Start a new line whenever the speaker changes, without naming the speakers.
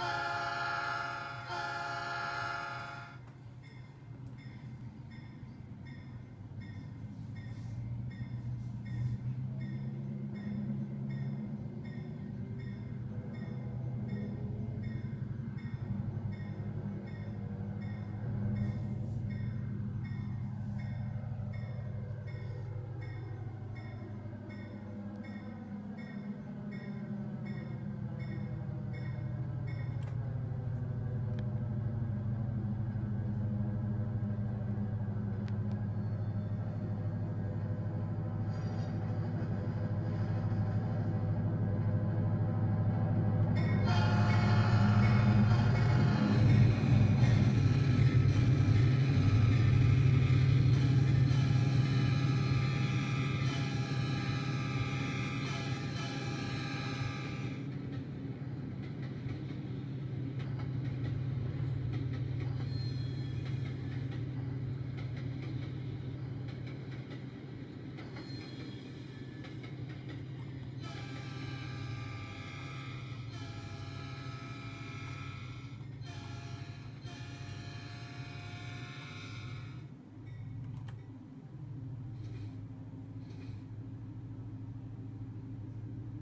Bye.